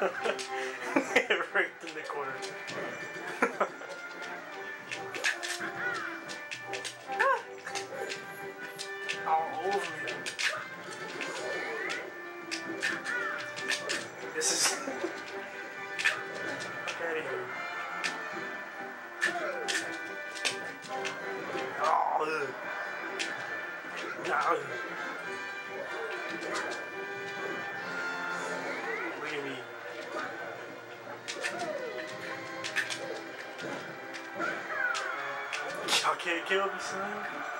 right in the corner. Ah. All over me. This is. Oh, ugh. Ugh. Can't kill me, son.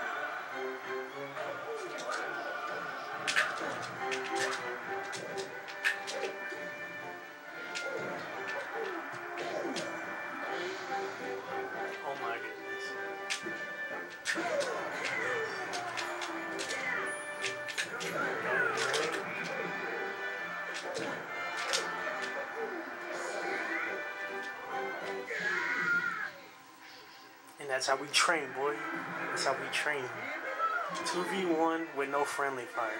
That's how we train, boy. That's how we train. 2v1 with no friendly fire.